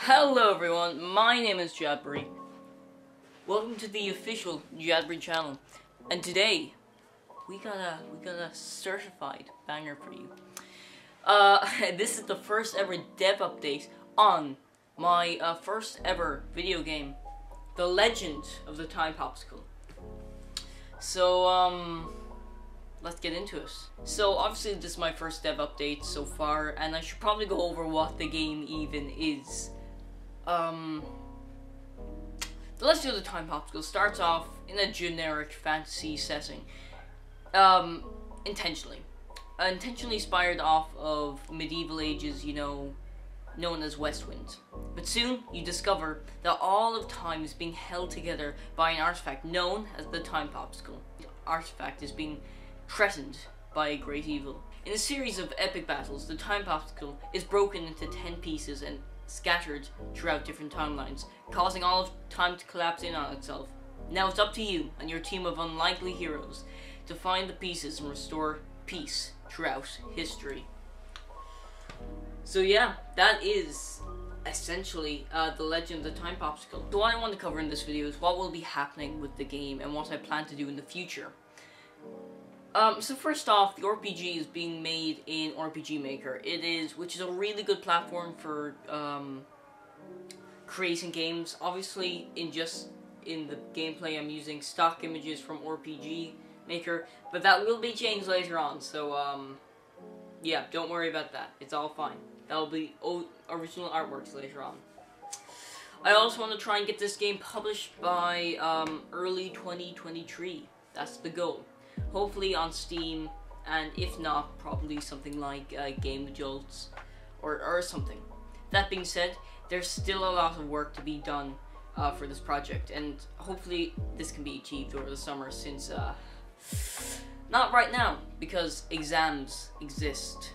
Hello everyone, my name is Jadbury. Welcome to the official Jadbury channel. And today, we got a we got a certified banger for you. Uh, this is the first ever dev update on my uh, first ever video game, The Legend of the Time Popsicle. So, um, let's get into it. So, obviously this is my first dev update so far, and I should probably go over what the game even is. Um, the Legend of the Time Popsicle starts off in a generic fantasy setting. Um, intentionally. Uh, intentionally inspired off of medieval ages, you know, known as Westwind. But soon, you discover that all of time is being held together by an artifact known as the Time Popsicle. The artifact is being threatened by a great evil. In a series of epic battles, the Time Popsicle is broken into 10 pieces and scattered throughout different timelines, causing all of time to collapse in on itself. Now it's up to you and your team of unlikely heroes to find the pieces and restore peace throughout history. So yeah, that is essentially uh, the Legend of the Time Popsicle. So what I want to cover in this video is what will be happening with the game and what I plan to do in the future. Um, so first off, the RPG is being made in RPG Maker. It is, which is a really good platform for um, creating games. Obviously, in just in the gameplay, I'm using stock images from RPG Maker, but that will be changed later on. So um, yeah, don't worry about that. It's all fine. That'll be original artworks later on. I also want to try and get this game published by um, early 2023. That's the goal hopefully on Steam, and if not, probably something like uh, Game Jolts or, or something. That being said, there's still a lot of work to be done uh, for this project, and hopefully this can be achieved over the summer since, uh, not right now, because exams exist.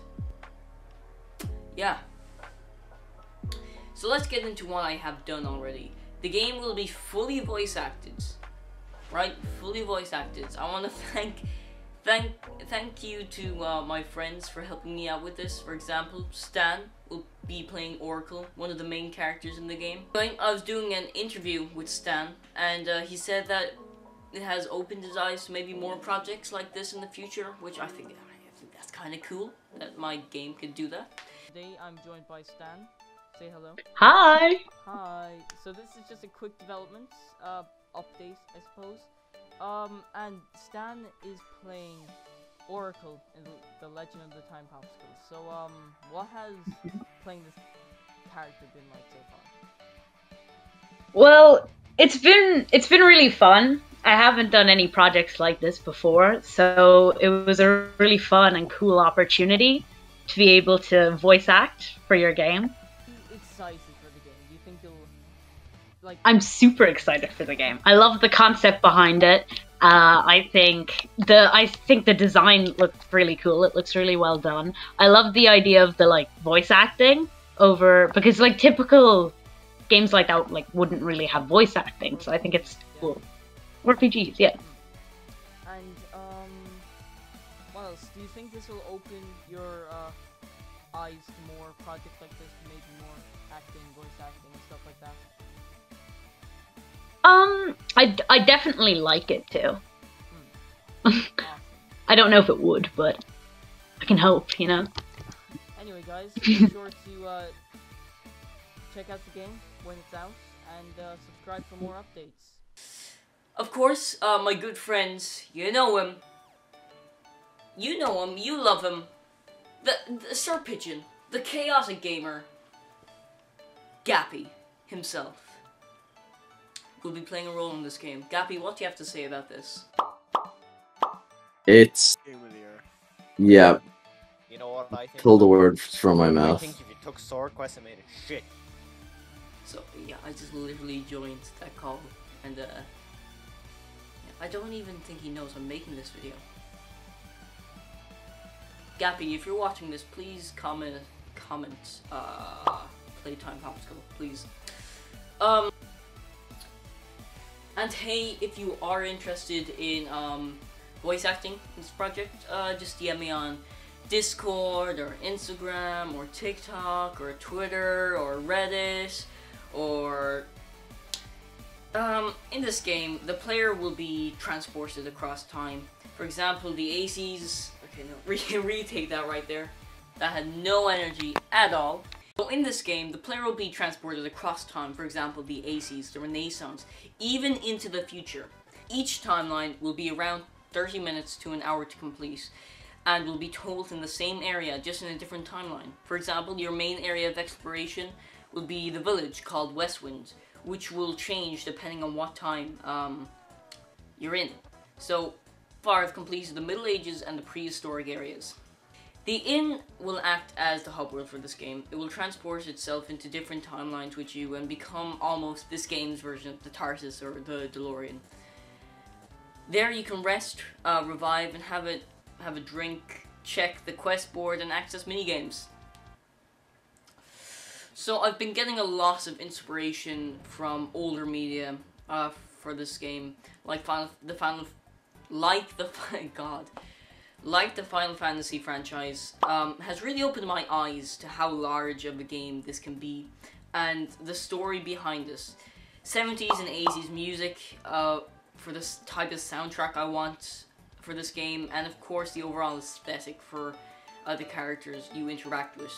Yeah. So let's get into what I have done already. The game will be fully voice acted right? Fully voice acted. I want to thank, thank, thank you to uh, my friends for helping me out with this. For example, Stan will be playing Oracle, one of the main characters in the game. I was doing an interview with Stan, and uh, he said that it has opened his eyes to maybe more projects like this in the future, which I think, I think that's kind of cool that my game could do that. Today I'm joined by Stan. Say hello. Hi. Hi. So this is just a quick development. Uh, update, I suppose. Um, and Stan is playing Oracle in the Legend of the Time Popsicle. So, um, what has playing this character been like so far? Well, it's been it's been really fun. I haven't done any projects like this before, so it was a really fun and cool opportunity to be able to voice act for your game. Like I'm super excited for the game. I love the concept behind it. Uh, I think the I think the design looks really cool. It looks really well done. I love the idea of the like voice acting over because like typical games like that like wouldn't really have voice acting. So I think it's cool. RPGs, yeah. And um, what else? Do you think this will open your uh, eyes to more projects like this, maybe more acting, voice acting, and stuff like that? Um, I, I definitely like it too. I don't know if it would, but I can hope, you know. Anyway, guys, be sure to uh, check out the game when it's out and uh, subscribe for more updates. Of course, uh, my good friends, you know him. You know him, you love him. The, the Sir Pigeon, the chaotic gamer. Gappy himself will be playing a role in this game. Gappy, what do you have to say about this? It's yeah. You know what I think? Pull the words from my mouth. I think if you took Sword Quest and made it shit. So yeah, I just literally joined that call, and uh, yeah, I don't even think he knows I'm making this video. Gappy, if you're watching this, please comment, comment, uh, playtime popsicle, please. Um. And hey, if you are interested in um, voice acting in this project, uh, just DM me on Discord or Instagram or TikTok or Twitter or Reddit or um, in this game, the player will be transported across time. For example, the ACs. Okay, no, re- retake that right there. That had no energy at all. So in this game, the player will be transported across time. For example, the ACs, the Renaissance, even into the future. Each timeline will be around 30 minutes to an hour to complete and will be told in the same area, just in a different timeline. For example, your main area of exploration will be the village called Westwind, which will change depending on what time um, you're in. So far, I've completed the Middle Ages and the prehistoric areas. The inn will act as the hub world for this game. It will transport itself into different timelines with you and become almost this game's version of the TARDIS or the DeLorean. There you can rest, uh, revive, and have a have a drink, check the quest board, and access minigames. So I've been getting a lot of inspiration from older media uh, for this game, like Final, the Final, like the God, like the Final Fantasy franchise, um, has really opened my eyes to how large of a game this can be, and the story behind this. 70s and 80s music uh, for this type of soundtrack I want for this game, and of course the overall aesthetic for uh, the characters you interact with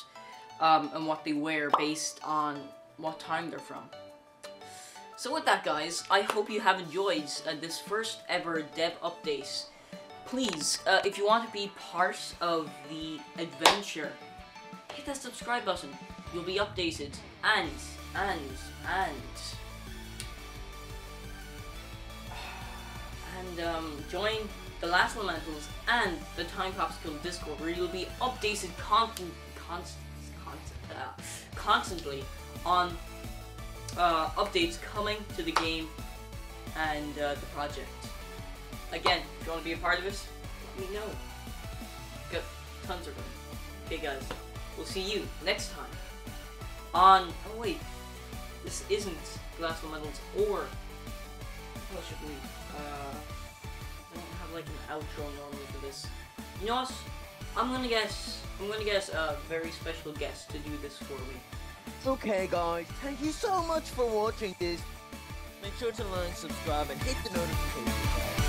um, and what they wear based on what time they're from. So with that guys, I hope you have enjoyed uh, this first ever dev update. Please, uh, if you want to be part of the adventure, hit that subscribe button. You'll be updated. And, and, and... And um, join the Last Elementals and the Time Popsicle Discord where you'll be updated uh, constantly on uh, updates coming to the game and uh, the project. Again, if you want to be a part of this, let me know. Got tons of them. Okay, guys, we'll see you next time on. Oh wait, this isn't Glass Elementals or what should we? Uh, I don't have like an outro normally for this. You know what? I'm gonna guess. I'm gonna guess a very special guest to do this for me. Okay, guys. Thank you so much for watching this. Make sure to like, subscribe, and hit the notification bell.